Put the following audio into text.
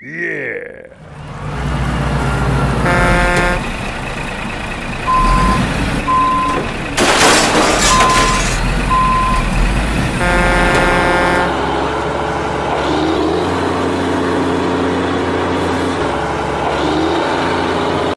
Yeah.